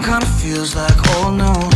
time kinda feels like oh, old news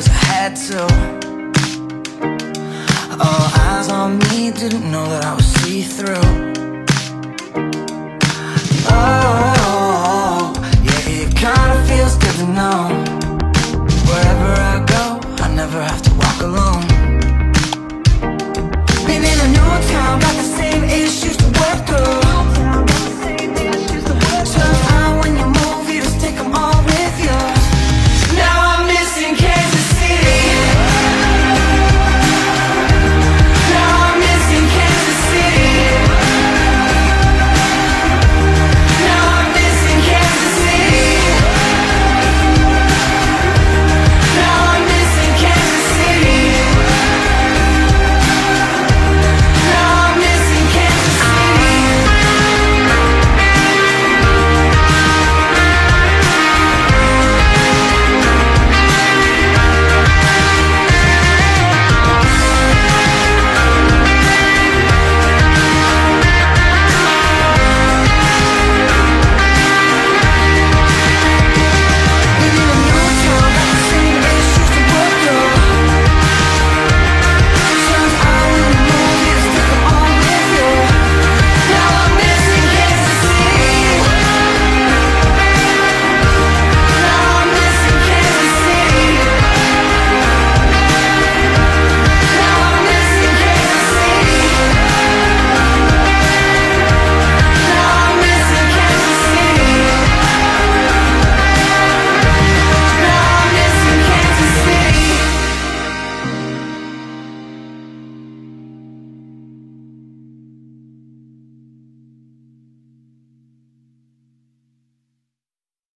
cause I had to. All eyes on me didn't know that I was see-through.